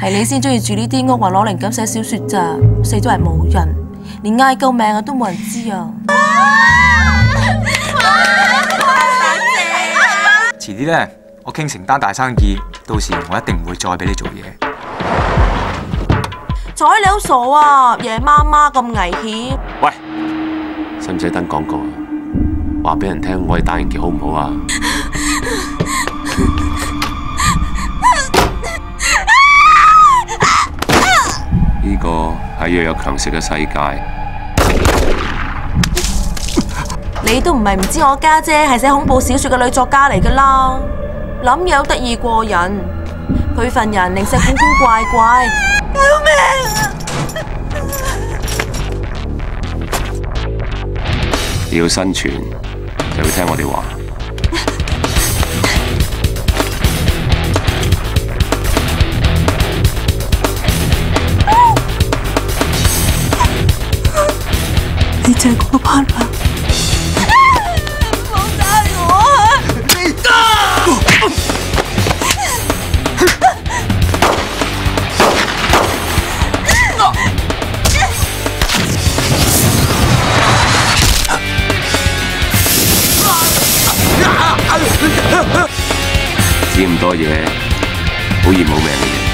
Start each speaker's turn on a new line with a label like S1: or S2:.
S1: 係你先中意住呢啲屋，話攞靈感寫小說咋？死咗系冇人，連嗌救命啊都冇人知啊！
S2: 遲啲咧，我傾成單大生意，到時我一定唔會再俾你做嘢。
S1: 仔你好傻啊！夜媽媽咁危險，
S3: 喂，使唔使登廣告啊？話俾人聽我哋打人橋好唔好啊？個係弱肉強食嘅世界。
S1: 你都唔係唔知我家姐係寫恐怖小說嘅女作家嚟噶啦，諗嘢好得意過人，佢份人零舍古古怪怪，救 命
S3: 要生存，就要聽我哋話。
S1: 你就係嗰個 partner。冇打我啊！
S3: 知咁多嘢，好易冇命嘅。